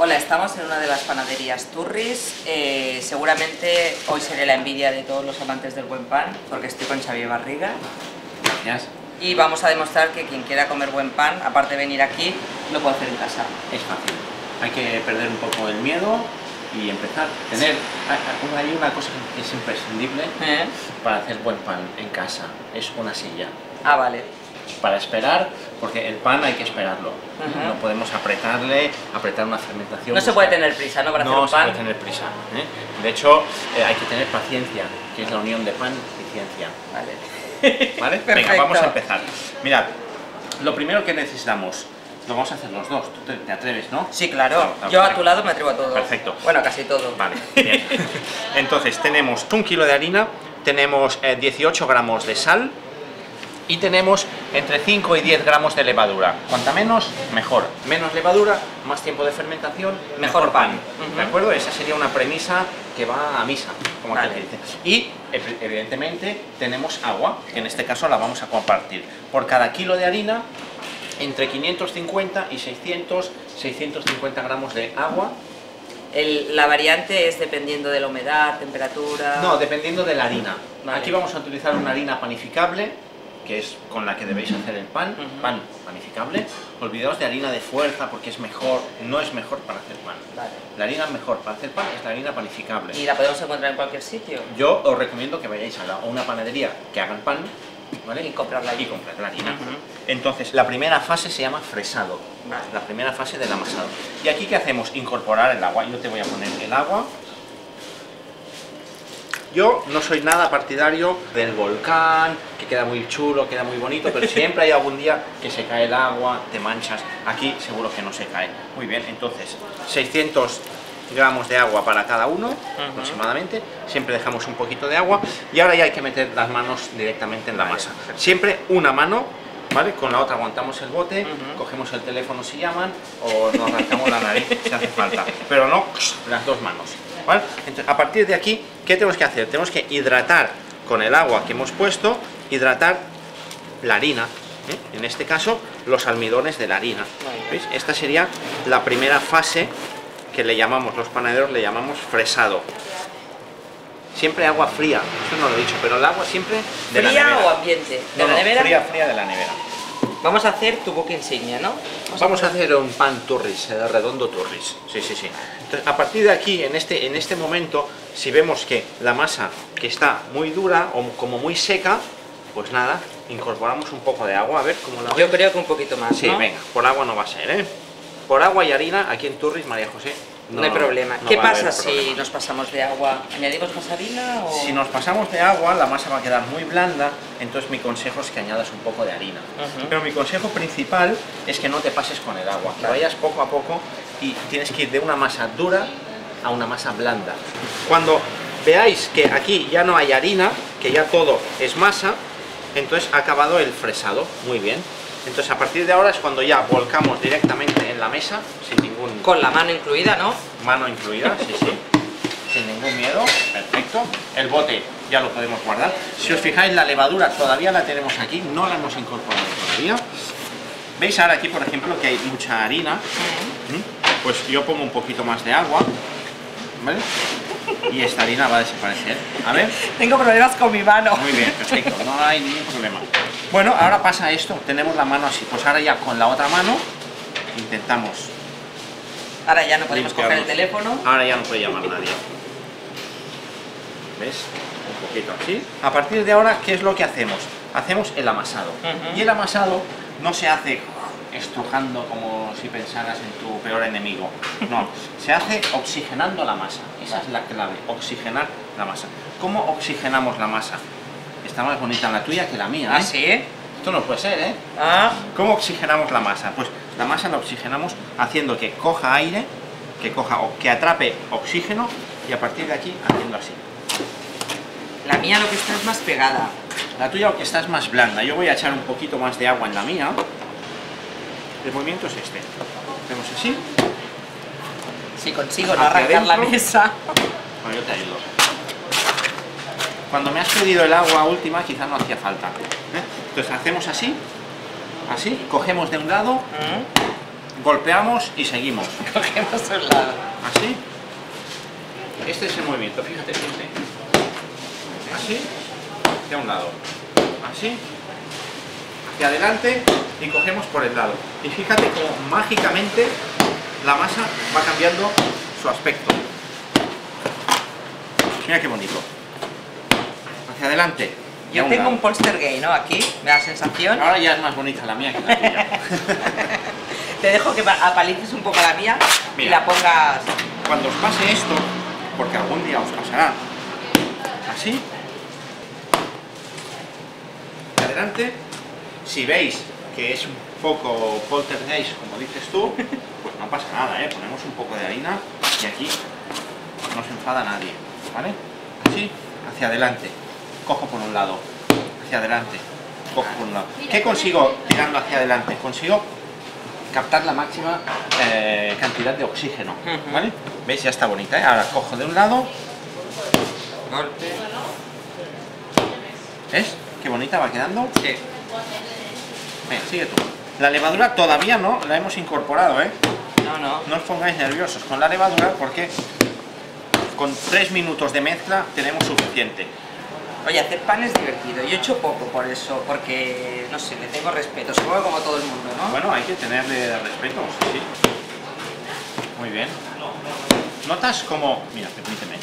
Hola, estamos en una de las panaderías Turris. Eh, seguramente hoy seré la envidia de todos los amantes del buen pan, porque estoy con Xavier Barriga. Gracias. Y vamos a demostrar que quien quiera comer buen pan, aparte de venir aquí, lo puede hacer en casa. Es fácil. Hay que perder un poco el miedo y empezar. Tener hay- hay una cosa que es imprescindible ¿Eh? para hacer buen pan en casa. Es una silla. Ah, vale. Para esperar, porque el pan hay que esperarlo. Ujú. No podemos apretarle, apretar una fermentación. No se puede tener prisa, ¿no? Para hacer no un se pan. puede tener prisa. ¿eh? De hecho, eh, hay que tener paciencia, que es la unión de pan y ciencia. Vale. ¿Vale? Perfecto. Venga, vamos a empezar. Mirad, lo primero que necesitamos, lo vamos a hacer los dos, tú te, te atreves, ¿no? Sí, claro. Claro, Yo a tu lado me atrevo a todo. Perfecto. Bueno, casi todo. Vale, bien. Entonces, tenemos un kilo de harina, tenemos eh, 18 gramos de sal y tenemos entre 5 y 10 gramos de levadura. Cuanta menos, mejor. Menos levadura, más tiempo de fermentación, mejor, Mejor pan. pan. Ujú. ¿De acuerdo? Esa sería una premisa que va a misa, como Vale. aquel que dice. Y, ev- evidentemente, tenemos agua, que en este caso la vamos a compartir. Por cada kilo de harina, entre 550 y 600, 650 gramos de agua El- la variante es dependiendo de la humedad, temperatura... No, dependiendo de la harina. Vale. Aquí vamos a utilizar una harina panificable, que es con la que debéis hacer el pan, pan panificable. Olvidaos de harina de fuerza porque es mejor, no es mejor para hacer pan. Vale. La harina mejor para hacer pan es la harina panificable. ¿Y la podemos encontrar en cualquier sitio? Yo os recomiendo que vayáis a, la- a una panadería que hagan pan, ¿vale? Y comprarla allí. Y comprar la harina. Ujú. Entonces, la primera fase se llama fresado. Vale. La primera fase del amasado. Y aquí, ¿qué hacemos? Incorporar el agua. Yo te voy a poner el agua. Yo no soy nada partidario del volcán, que queda muy chulo, queda muy bonito, pero siempre hay algún día que se cae el agua, te manchas. Aquí seguro que no se cae. Muy bien, entonces, 600 gramos de agua para cada uno, aproximadamente. Siempre dejamos un poquito de agua. Y ahora ya hay que meter las manos directamente en la Vale, masa. perfecto. Siempre una mano, ¿vale? Con la otra aguantamos el bote, cogemos el teléfono si llaman o nos arrancamos la nariz si hace falta. Pero no las dos manos, ¿vale? Entonces, a partir de aquí, ¿qué tenemos que hacer? Tenemos que hidratar con el agua que hemos puesto, hidratar la harina. ¿eh? En este caso, los almidones de la harina. Esta sería la primera fase que le llamamos, los panaderos le llamamos fresado. Siempre agua fría, eso no lo he dicho, pero el agua siempre de la ¿Fría nevera. o ambiente? ¿De No, la no, nevera? Fría, fría de la nevera. Vamos a hacer tu book insignia, ¿no? Vamos a hacer un pan turris, eh, redondo turris. Sí, sí, sí. Entonces, a partir de aquí, en este, en este momento, si vemos que la masa que está muy dura o como muy seca, pues nada, incorporamos un poco de agua, a ver cómo la Yo creo que un poquito más, Sí, ¿no? venga, por agua no va a ser, ¿eh? Por agua y harina, aquí en Turris, María José. No, hay problema. no ¿Qué pasa si nos pasamos de agua? ¿Añadimos más harina o...? Si nos pasamos de agua, la masa va a quedar muy blanda, entonces mi consejo es que añadas un poco de harina. Pero mi consejo principal es que no te pases con el agua, que vayas poco a poco y tienes que ir de una masa dura a una masa blanda. Cuando veáis que aquí ya no hay harina, que ya todo es masa, entonces ha acabado el fresado, muy bien. Entonces a partir de ahora es cuando ya volcamos directamente en la mesa, sin ningún Con la mano incluida, ¿no? mano incluida, sí, sí, sin ningún miedo, perfecto. El bote ya lo podemos guardar. Si os fijáis, la levadura todavía la tenemos aquí, no la hemos incorporado todavía. ¿Veis ahora aquí, por ejemplo, que hay mucha harina? ¿Mm? Pues yo pongo un poquito más de agua, ¿vale? Y esta harina va a desaparecer. A ver, Tengo problemas con mi mano. muy bien, perfecto, no hay ningún problema. Bueno, ahora pasa esto, tenemos la mano así, pues ahora ya con la otra mano intentamos Ahora ya no podemos coger el teléfono. Ahora ya no puede llamar nadie. ¿Ves? Un poquito así. A partir de ahora, ¿qué es lo que hacemos? Hacemos el amasado. Y el amasado no se hace estrujando como si pensaras en tu peor enemigo. No, se hace oxigenando la masa. Esa es la clave, oxigenar la masa. ¿Cómo oxigenamos la masa? Está más bonita la tuya que la mía. ¿Ah, ¿eh? sí? Esto no puede ser, ¿eh? Ah, ¿Cómo oxigenamos la masa? Pues la masa la oxigenamos haciendo que coja aire, que coja o que atrape oxígeno y a partir de aquí haciendo así. la mía lo que está es más pegada. La tuya que está es más blanda. Yo voy a echar un poquito más de agua en la mía. El movimiento es este. Hacemos así. Si consigo no arrancar la mesa. Bueno, yo te ayudo. Cuando me has pedido el agua última, quizás no hacía falta. ¿eh? Entonces hacemos así, así, cogemos de un lado Mm. golpeamos y seguimos. Cogemos un lado. Así. Este es el movimiento, fíjate, fíjate. Así, hacia un lado. Así, hacia adelante y cogemos por el lado. Y fíjate cómo mágicamente la masa va cambiando su aspecto. Mira qué bonito. Hacia adelante. Yo tengo lado. un polster gay, ¿no? Aquí, me da sensación. Ahora ya es más bonita la mía que la tuya. Te dejo que pa- apalices un poco la mía y la pongas... Cuando os pase esto, porque algún día os pasará, así, adelante, si veis que es un poco poltergeist, como dices tú, pues no pasa nada, ¿eh? ponemos un poco de harina y aquí no se enfada nadie, ¿vale? Así, hacia adelante, cojo por un lado, hacia adelante, cojo por un lado. ¿Qué consigo tirando hacia adelante? Consigo captar la máxima eh, cantidad de oxígeno. ¿vale? ¿Veis? Ya está bonita, ¿eh? Ahora cojo de un lado, Golpe. ¿ves? Qué bonita va quedando. Sí. Sigue tú. La levadura todavía no la hemos incorporado, ¿eh? No, no. No os pongáis nerviosos con la levadura porque con tres minutos de mezcla tenemos suficiente. Oye, hacer pan es divertido. Yo he hecho poco por eso, porque, no sé, le tengo respeto. Supongo como todo el mundo, ¿no? Bueno, hay que tenerle respeto, sí, sí. Muy bien. ¿Notas como... Mira, permíteme.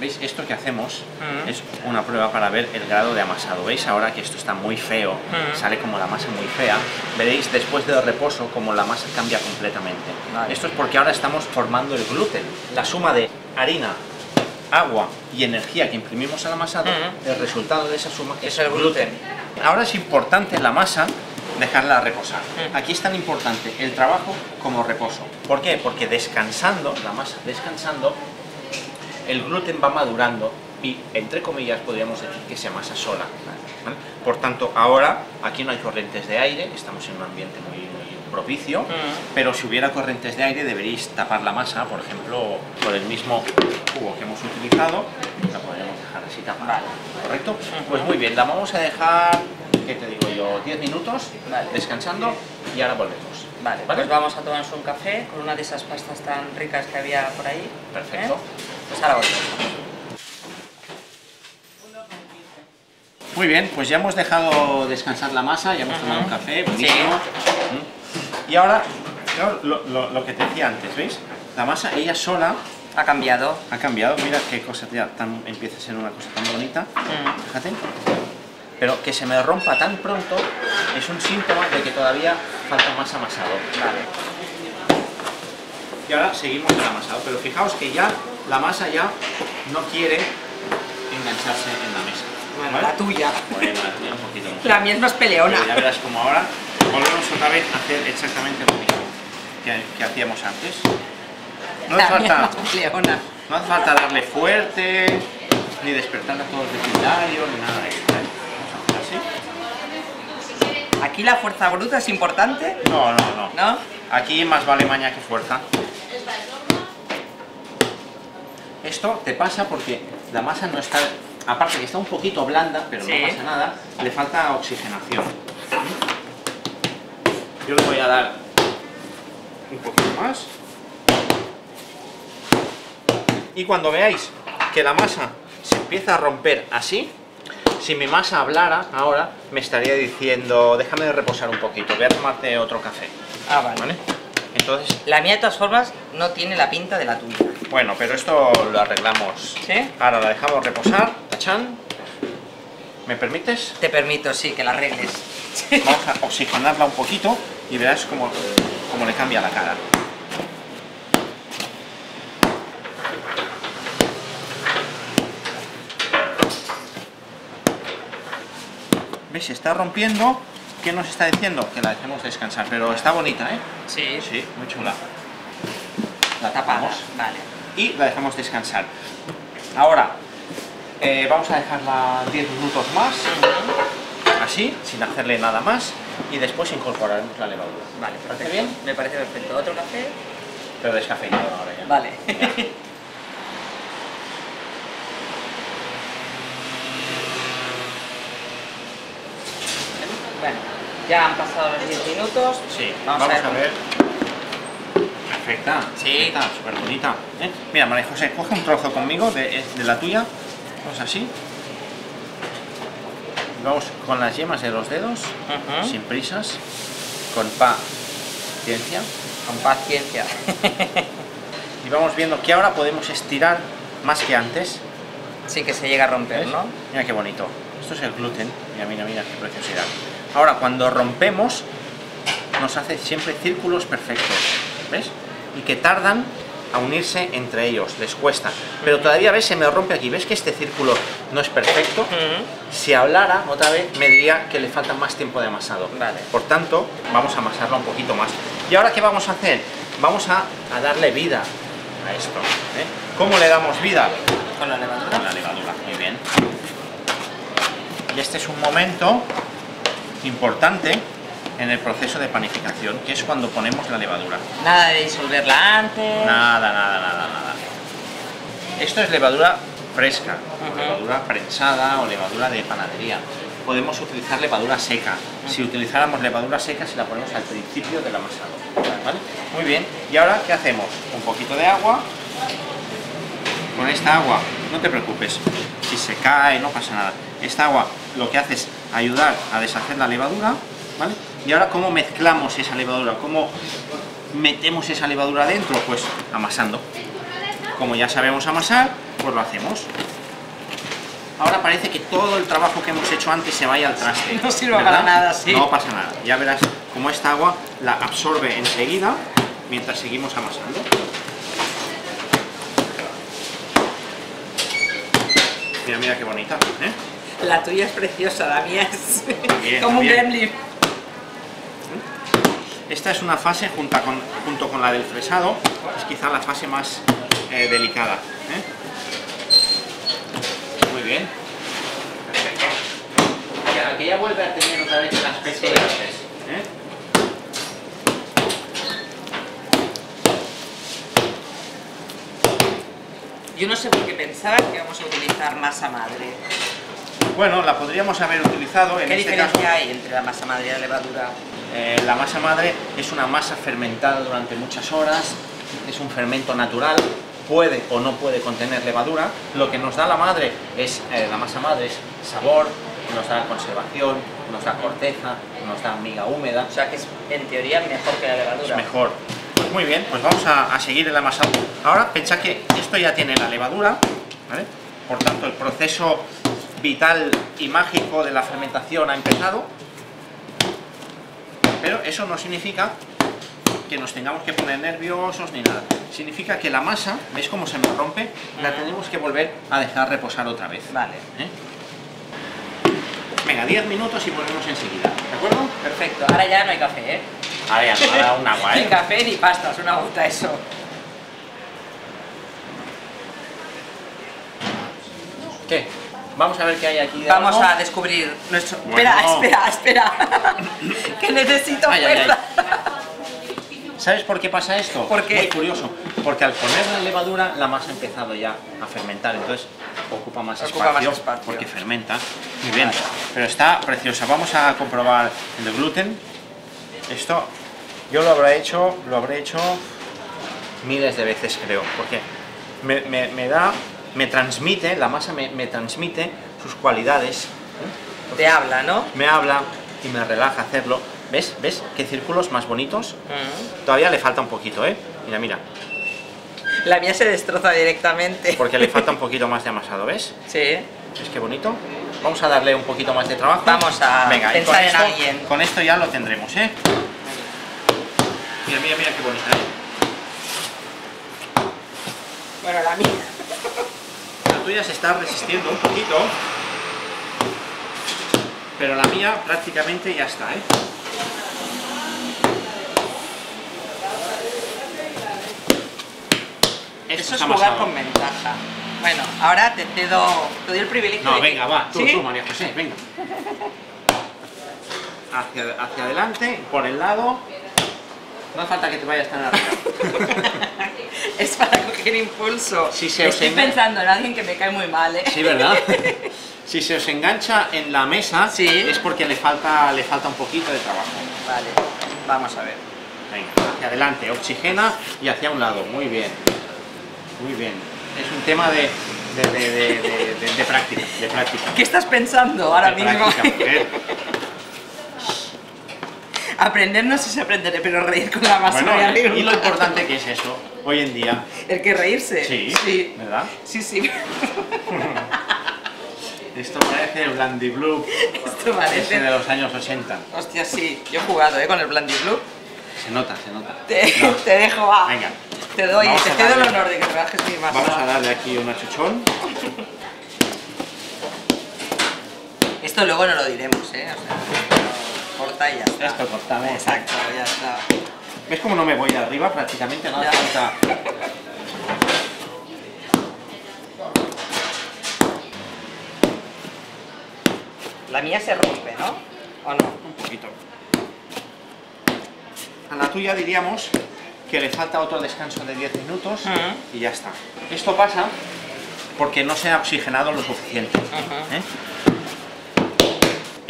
¿Veis? Esto que hacemos Mm. es una prueba para ver el grado de amasado. ¿Veis ahora que esto está muy feo? Mm. Sale como la masa muy fea. Veréis después del reposo como la masa cambia completamente. Vale. Esto es porque ahora estamos formando el gluten. La suma de harina, agua y energía que imprimimos al amasado, Mm. el resultado de esa suma Es el gluten. Ahora es importante la masa dejarla reposar. Mm. Aquí es tan importante el trabajo como reposo. ¿Por qué? Porque descansando, la masa descansando, el gluten va madurando y, entre comillas, podríamos decir que se amasa sola. ¿vale? Por tanto, ahora aquí no hay corrientes de aire, estamos en un ambiente muy, propicio, pero si hubiera corrientes de aire deberíais tapar la masa, por ejemplo, con el mismo cubo que hemos utilizado, la podríamos dejar así tapada. ¿Correcto? Pues muy bien, la vamos a dejar, ¿qué te digo yo? 10 minutos Vale. descansando y ahora volvemos. Vale, pues vamos a tomarnos un café con una de esas pastas tan ricas que había por ahí. Perfecto. ¿eh? Pues ahora volvemos. Muy bien, pues ya hemos dejado descansar la masa, ya hemos tomado un café, buenísimo. Mm. Y ahora, lo, lo- lo que te decía antes, ¿veis? La masa, ella sola, Ha cambiado. ha cambiado. Mira qué cosa ya tan, empieza a ser una cosa tan bonita. Mm. Fíjate. Pero que se me rompa tan pronto es un síntoma de que todavía falta más amasado. Vale. Y ahora seguimos el amasado, pero fijaos que ya la masa ya no quiere engancharse en la mesa. Bueno, ¿vale? la tuya. Bueno, la tuya un poquito más. La mía es más peleona. Pero ya verás como ahora volvemos otra vez a hacer exactamente lo mismo que, que hacíamos antes. No hace, falta, no hace falta darle fuerte, ni despertar a todo el vecindario, ni nada de eso. ¿eh? Vamos a hacer así. Aquí la fuerza bruta es importante, No, no, no. ¿no? Aquí más vale maña que fuerza. Esto te pasa porque la masa no está, aparte que está un poquito blanda, pero Sí. no pasa nada, le falta oxigenación. Yo le voy a dar un poquito más. Y cuando veáis que la masa se empieza a romper así, si mi masa hablara ahora, me estaría diciendo, déjame reposar un poquito, voy a tomarte otro café. Ah, vale. ¿Vale? Entonces, La mía de todas formas no tiene la pinta de la tuya. bueno, pero esto lo arreglamos. ¿Sí? Ahora la dejamos reposar. Tachán. ¿Me permites? Te permito, sí, que la arregles. Vamos a oxigenarla un poquito y verás cómo, cómo le cambia la cara. ¿Ves? Se está rompiendo. ¿Qué nos está diciendo? Que la dejemos descansar. Pero está bonita, ¿eh? Sí, Sí, muy chula. La tapamos Vale. y la dejamos descansar. Ahora, eh, vamos a dejarla 10 minutos más, así, sin hacerle nada más, y después incorporaremos la levadura. Vale, ¿Parece perfecto. bien? Me parece perfecto. ¿Otro café? Pero descafeinado ahora ya. Vale. bueno, Ya han pasado los 10 minutos. Sí, vamos, vamos, a a ver. Perfecta. Sí. Está súper bonita. ¿eh? Mira, María José, coge un trozo conmigo de, de la tuya. Vamos así. Vamos con las yemas de los dedos, sin prisas, con paciencia. Con paciencia. Y vamos viendo que ahora podemos estirar más que antes. Sin que se llegue a romper, ¿Ves? ¿no? Mira qué bonito. Esto es el gluten. Mira, mira, mira qué preciosidad. Ahora, cuando rompemos, nos hace siempre círculos perfectos. ¿Ves? Y que tardan a unirse entre ellos, les cuesta. Pero todavía, ¿ves? Se me rompe aquí. ¿Ves que este círculo no es perfecto? Si hablara otra vez, me diría que le falta más tiempo de amasado. Vale. Por tanto, vamos a amasarlo un poquito más. ¿Y ahora qué vamos a hacer? Vamos a, a darle vida a esto. ¿eh? ¿Cómo le damos vida? Con la levadura. Con la levadura, muy bien. Y este es un momento importante en el proceso de panificación, que es cuando ponemos la levadura. Nada de disolverla antes. Nada, nada, nada, nada. Esto es levadura fresca, Ujú. levadura prensada o levadura de panadería. Podemos utilizar levadura seca. Si utilizáramos levadura seca, se la ponemos al principio del amasado. ¿vale? Muy bien. ¿Y ahora qué hacemos? Un poquito de agua. Con esta agua, no te preocupes, si se cae no pasa nada. Esta agua lo que hace es ayudar a deshacer la levadura, ¿vale? Y ahora, ¿cómo mezclamos esa levadura? ¿Cómo metemos esa levadura dentro? Pues amasando. Como ya sabemos amasar, pues lo hacemos. Ahora parece que todo el trabajo que hemos hecho antes se vaya al traste. No sirve para nada, sí. No pasa nada. Ya verás cómo esta agua la absorbe enseguida mientras seguimos amasando. Mira, mira qué bonita, ¿eh? La tuya es preciosa, la mía es Bien, como un gremlin. Esta es una fase junto con, junto con la del fresado, es quizá la fase más eh, delicada. ¿eh? Muy bien. Perfecto. Ya, que ya vuelve a tener otra vez el aspecto Sí. de antes. ¿eh? Yo no sé por qué pensaba que íbamos a utilizar masa madre. Bueno, la podríamos haber utilizado en ¿Qué este diferencia caso. hay entre la masa madre y la levadura? Eh, la masa madre es una masa fermentada durante muchas horas, es un fermento natural, puede o no puede contener levadura. Lo que nos da la madre es eh, la masa madre es sabor, nos da conservación, nos da corteza, nos da miga húmeda, O sea que es en teoría mejor que la es levadura. mejor. Pues muy bien, pues vamos a, a seguir el amasado. Ahora pensad que esto ya tiene la levadura, ¿vale? por tanto el proceso vital y mágico de la fermentación ha empezado, pero eso no significa que nos tengamos que poner nerviosos ni nada. Significa que la masa, ¿veis cómo se nos rompe? La tenemos que volver a dejar reposar otra vez. Vale, ¿eh? Venga, 10 minutos y volvemos enseguida, ¿de acuerdo? perfecto. Ahora ya no hay café, ¿eh? Ahora ya no, ahora un agua, Ni ¿eh? café ni pastas, una gota eso. ¿Qué? Vamos a ver qué hay aquí. de Vamos algo. a descubrir nuestro... Bueno. Espera, espera, espera. que necesito Ay, ay, ay. fuerza. ¿Sabes por qué pasa esto? ¿Por qué? Muy curioso. Porque al poner la levadura, la masa ha empezado ya a fermentar, entonces ocupa más, Ocupa espacio, más espacio. porque fermenta. Muy bien, pero está preciosa. Vamos a comprobar el gluten. Esto yo lo habré hecho, lo habré hecho miles de veces creo, porque me, me- me da, me transmite, la masa me, me transmite sus cualidades, Te habla, ¿no? me habla y me relaja hacerlo. ¿Ves? ¿Ves qué círculos más bonitos? Mm. Todavía le falta un poquito, ¿eh? Mira, mira, La mía se destroza directamente. porque le falta un poquito más de amasado, ¿ves? Sí. ¿Ves qué bonito? Vamos a darle un poquito más de trabajo. Vamos a Venga, pensar en esto, alguien. Con esto ya lo tendremos, ¿eh? Mira, mira, mira qué bonita, ¿eh? Bueno, la mía. La tuya se está resistiendo un poquito, pero la mía prácticamente ya está, ¿eh? Eso es jugar con ventaja. Bueno, ahora te doy el privilegio No, de que- venga, va, tú, ¿Sí? tú, María José, venga. Hacia, hacia adelante, por el lado. No hace falta que te vayas tan arriba. Es para coger impulso. Se Estoy pensando en alguien que me cae muy mal, ¿eh? Sí, ¿verdad? Si se os engancha en la mesa, Sí. es porque le falta, le falta un poquito de trabajo. Vale, vamos a ver. Venga, hacia adelante, oxigena y hacia un lado. Muy bien. Muy bien. Es un tema de, de, de- de- práctica. De práctica. ¿Qué estás pensando ahora mismo? práctica. Aprender no sé si aprenderé, pero reír con la masa Bueno, y lo importante que es eso, hoy en día. El que reírse. Sí, Sí, ¿verdad? sí. sí. Esto parece el Blandy Blue Esto ese parece... de los años 80. Hostia, sí. Yo he jugado, ¿eh? Con el Blandy Blue. Se nota, se nota. Te, No. te dejo, va. Venga. Te doy, Vamos te cedo el honor de que te bajes mi masa. Vamos a darle aquí un achuchón. Esto luego no lo diremos, ¿eh? O sea, corta y ya está. Esto cortamos. Exacto, ya está. ¿Ves cómo no me voy de arriba? Prácticamente no hace falta. La mía se rompe, ¿no? ¿O no? Un poquito. A la tuya diríamos que le falta otro descanso de 10 minutos y ya está. Esto pasa porque no se ha oxigenado lo suficiente. ¿eh?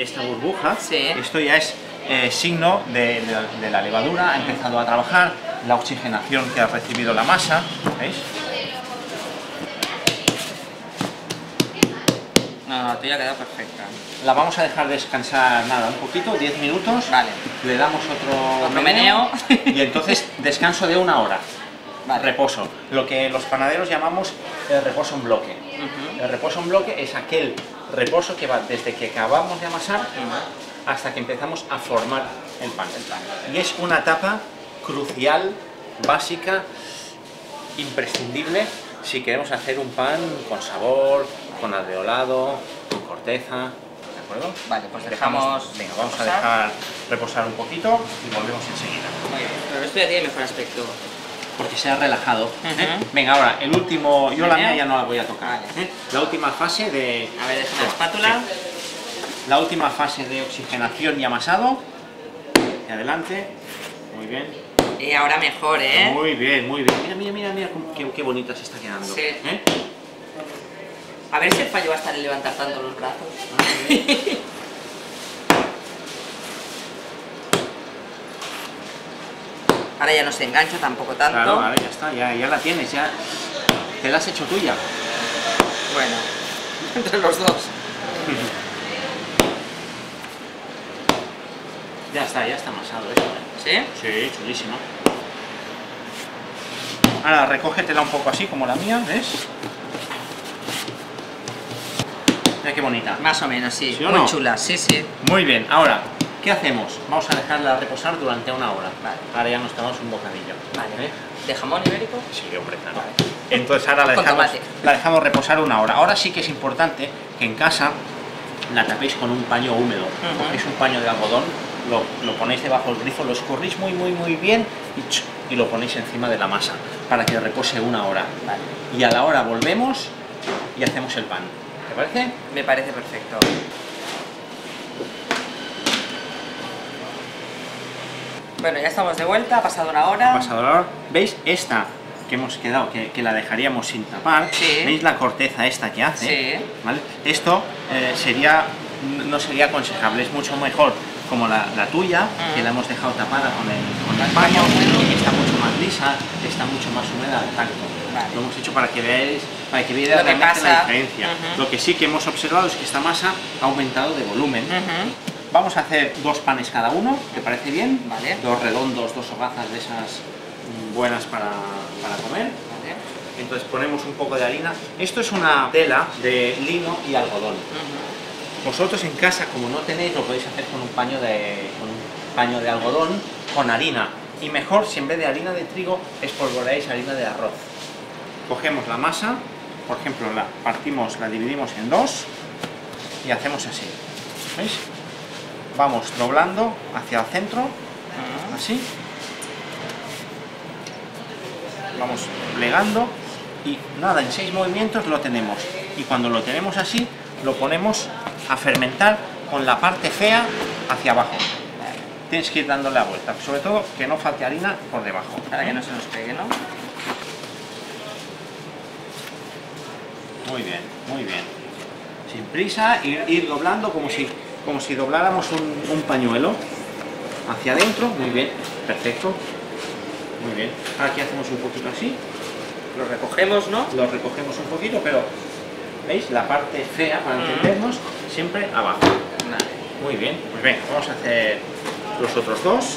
Esta burbuja, Sí. esto ya es eh, signo de, de- de la levadura, ha empezado a trabajar, la oxigenación que ha recibido la masa, ¿veis? No, la tuya ha quedado perfecta. La vamos a dejar descansar nada, un poquito, 10 minutos. Vale. Le damos otro, Otro meneo. Y entonces descanso de una hora. Vale. Reposo. Lo que los panaderos llamamos el reposo en bloque. El reposo en bloque es aquel reposo que va desde que acabamos de amasar hasta que empezamos a formar el pan. Y es una etapa crucial, básica, imprescindible si queremos hacer un pan con sabor, con alveolado, con corteza. ¿De acuerdo? Vale, pues dejamos venga, vamos a dejar reposar un poquito y volvemos enseguida. Muy bien, pero esto ya tiene mejor aspecto. Porque se ha relajado. ¿eh? Venga, ahora, el último, yo la mía ya no la voy a tocar. ¿eh? La última fase de... A ver, deja la espátula. La última fase de oxigenación y amasado. Y adelante. Muy bien. Y ahora mejor, ¿eh? Muy bien, muy bien. Mira, mira, mira, mira qué, qué bonita se está quedando. Sí. ¿eh? A ver si el fallo va a estar en levantar tanto los brazos. Ahora ya no se engancha tampoco tanto. Claro, vale, ya está, ya, ya la tienes, ya te la has hecho tuya. Bueno, entre los dos. Ya está, ya está amasado esto. ¿eh? ¿Sí? Sí, chulísimo. Ahora recógetela un poco así como la mía, ¿ves? Mira qué bonita. Más o menos, sí. ¿Sí o Muy no? chula, sí, sí. Muy bien, ahora, ¿qué hacemos? Vamos a dejarla reposar durante una hora. Vale. Ahora ya nos tomamos un bocadillo. Vale. ¿eh? ¿De jamón ibérico? Sí, hombre, claro. Vale. Entonces ahora la dejamos, la dejamos reposar una hora. Ahora sí que es importante que en casa la tapéis con un paño húmedo. Ujú. Cogéis un paño de algodón, lo, lo ponéis debajo del grifo, lo escurrís muy, muy, muy bien y, y lo ponéis encima de la masa para que repose una hora. Vale. Y a la hora volvemos y hacemos el pan. ¿Te parece? Me parece perfecto. Bueno, ya estamos de vuelta, ha pasado una hora. Pasado la hora. ¿Veis esta que hemos quedado, que, que la dejaríamos sin tapar? Sí. ¿Veis la corteza esta que hace? Sí. ¿Vale? Esto eh, sería, no sería aconsejable, es mucho mejor como la, la tuya, Mm. que la hemos dejado tapada con el, con el paño, y está mucho más lisa, está mucho más húmeda al tacto. Vale. Lo hemos hecho para que veáis, para que veáis realmente la diferencia. Ujú. Lo que sí que hemos observado es que esta masa ha aumentado de volumen. Ujú. Vamos a hacer dos panes cada uno, ¿te parece bien? Vale. Dos redondos, dos hogazas de esas mm, buenas para, para comer. Vale. Entonces ponemos un poco de harina. Esto es una tela de lino y algodón. Vosotros en casa, como no tenéis, lo podéis hacer con un paño de, con un paño de algodón con harina. Y mejor, si en vez de harina de trigo, espolvoreáis harina de arroz. Cogemos la masa, por ejemplo, la partimos, la dividimos en dos y hacemos así. ¿Veis? Vamos doblando hacia el centro, así. Vamos plegando y nada, en seis movimientos lo tenemos. Y cuando lo tenemos así, lo ponemos a fermentar con la parte fea hacia abajo. Tienes que ir dándole la vuelta, sobre todo que no falte harina por debajo. Para que no se nos pegue, ¿no? Muy bien, muy bien. sin prisa, ir doblando como si, como si dobláramos un, un pañuelo hacia adentro, muy bien, perfecto, muy bien. Aquí hacemos un poquito así, Lo recogemos, ¿no? lo recogemos un poquito, pero ¿veis? La parte fea, para Mm. entendernos, siempre abajo. Muy bien, pues venga, vamos a hacer los otros dos.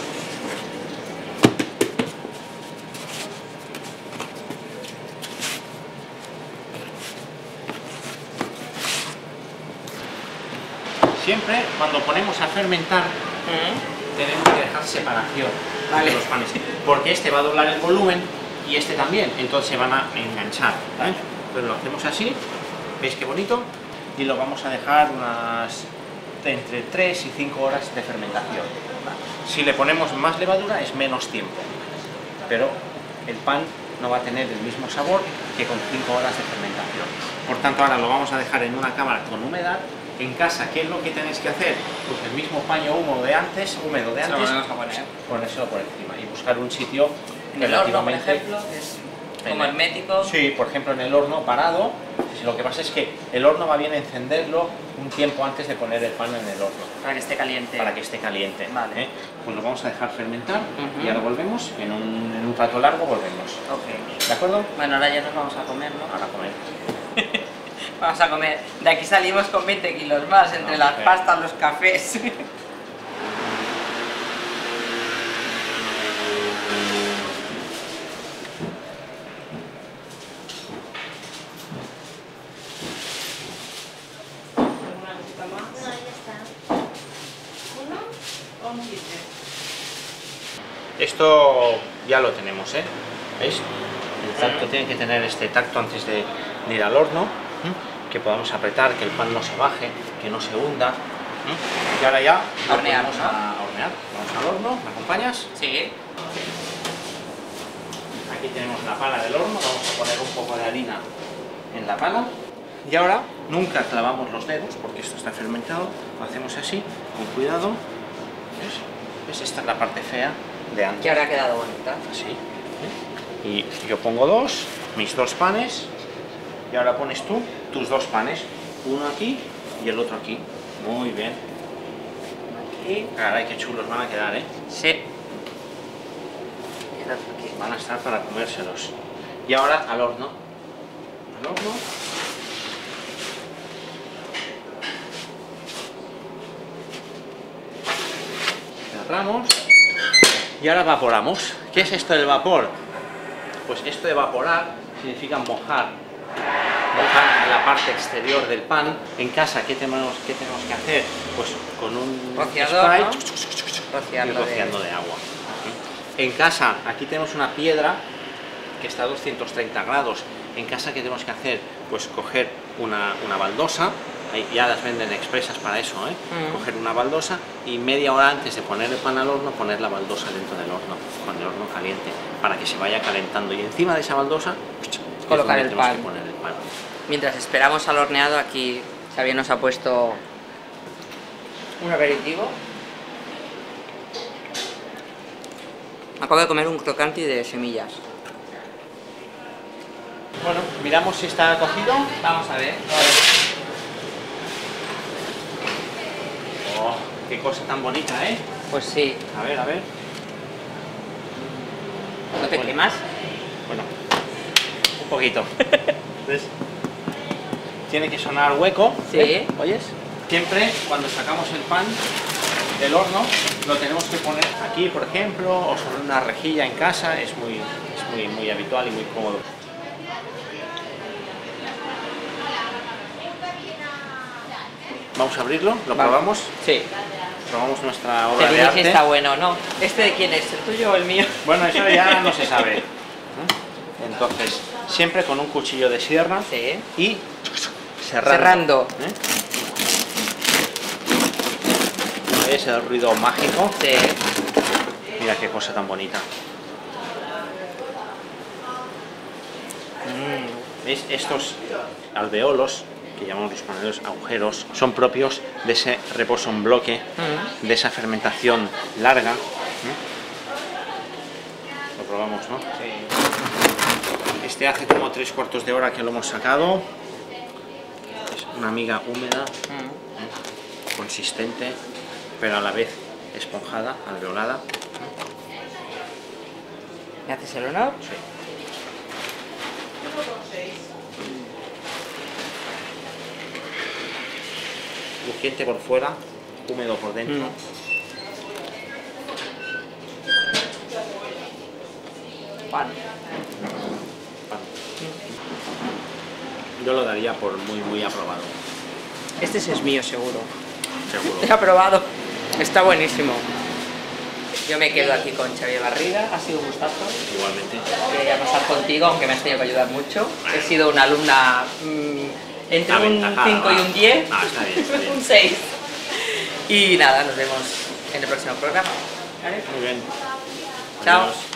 Siempre cuando ponemos a fermentar Mm. tenemos que dejar separación Vale. de los panes, porque este va a doblar el volumen y este también, entonces se van a enganchar. ¿vale? Pues lo hacemos así, ¿veis qué bonito? Y lo vamos a dejar unas entre 3 y 5 horas de fermentación. Si le ponemos más levadura es menos tiempo, pero el pan no va a tener el mismo sabor que con 5 horas de fermentación. Por tanto, ahora lo vamos a dejar en una cámara con humedad. En casa, ¿qué es lo que tenéis que hacer? Pues el mismo paño húmedo de antes, húmedo de Se lo antes, a poner. ponérselo por encima y buscar un sitio En el horno, por ejemplo, que es como hermético. Sí, por ejemplo en el horno parado, lo que pasa es que el horno va bien encenderlo un tiempo antes de poner el pan en el horno, Para que esté caliente. para que esté caliente. Vale. ¿eh? Pues lo vamos a dejar fermentar Ujú. y ahora volvemos, en un, en un rato largo volvemos. Ok. ¿De acuerdo? Bueno, ahora ya nos vamos a comer, ¿no? Ahora comer. Vamos a comer. De aquí salimos con 20 kilos más, entre No, las pastas, los cafés. No, ya está. ¿Uno? Esto ya lo tenemos, ¿eh? ¿Veis? El tacto tiene que tener este tacto antes de, de ir al horno, ¿m? Que podamos apretar, que el pan no se baje, que no se hunda. ¿m? Y ahora ya lo Hornear, ponemos ¿no? a hornear. Vamos al horno, ¿me acompañas? Sí. Aquí tenemos la pala del horno, vamos a poner un poco de harina en la pala. Y ahora nunca clavamos los dedos porque esto está fermentado, lo hacemos así, con cuidado. ¿Ves? ¿Ves? Esta es la parte fea de antes. Que ahora ha quedado bonita. Así. ¿eh? Y yo pongo dos, mis dos panes, y ahora pones tú tus dos panes, uno aquí y el otro aquí. Muy bien. Aquí. Caray, qué chulos van a quedar, ¿eh? Sí. Van a estar para comérselos. Y ahora al horno. Al horno. Cerramos. Y ahora evaporamos. ¿Qué es esto del vapor? Pues esto de evaporar significa mojar. Mojar la parte exterior del pan. En casa, ¿qué tenemos, qué tenemos que hacer? Pues con un Rociador, spray, ¿no? ir Rociarlo de- rociando de agua. En casa, aquí tenemos una piedra que está a 230 grados. En casa, ¿qué tenemos que hacer? Pues coger una, una baldosa, ya las venden expresas para eso, ¿eh? Mm. Coger una baldosa y media hora antes de poner el pan al horno, poner la baldosa dentro del horno, con el horno caliente, para que se vaya calentando. Y encima de esa baldosa, Colocar el pan. que poner Mientras esperamos al horneado, aquí Xavier nos ha puesto un aperitivo. Acabo de comer un crocanti de semillas. Bueno, miramos si está cocido. Vamos a ver. Oh, qué cosa tan bonita, ¿eh? Pues sí. A ver, a ver. ¿No te Bueno. quemas? Bueno, un poquito. ¿Ves? Tiene que sonar hueco. Sí. ¿ves? ¿Oyes? Siempre cuando sacamos el pan del horno lo tenemos que poner aquí, por ejemplo, o sobre una rejilla en casa. Es muy, es muy, muy habitual y muy cómodo. Vamos a abrirlo, lo probamos. Sí. Probamos nuestra Te obra de arte. está bueno no. ¿Este de quién es? ¿El tuyo o el mío? Bueno, eso ya no se sabe. ¿eh? Entonces, siempre con un cuchillo de sierra Sí. y cerrando. Cerrando. ¿eh? ¿Ves el ruido mágico? Sí. Mira qué cosa tan bonita. Mm. ¿Veis? Estos alveolos, que llamamos los panaderos agujeros, son propios de ese reposo en bloque, Mm. de esa fermentación larga. ¿eh? Lo probamos, ¿no? Este hace como tres cuartos de hora que lo hemos sacado. Es Una miga húmeda, Mm. consistente, pero a la vez esponjada, alveolada. ¿Me haces el honor? Sí. Crujiente por fuera, húmedo por dentro. Mm. Pan. Yo lo daría por muy, muy aprobado, Este es mío, seguro. seguro. Aprobado. Está buenísimo. Yo me quedo aquí con Xavier Barriga. Ha sido un gustazo. Igualmente. Quería pasar contigo, aunque me has tenido que ayudar mucho. He sido una alumna mm, entre un Aventajada, 5 y un 10. Ah, está bien, está bien. un 6. Y nada, nos vemos en el próximo programa. ¿Vale? Muy bien. Chao. Adiós.